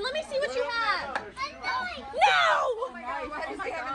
Let me see what you have. No!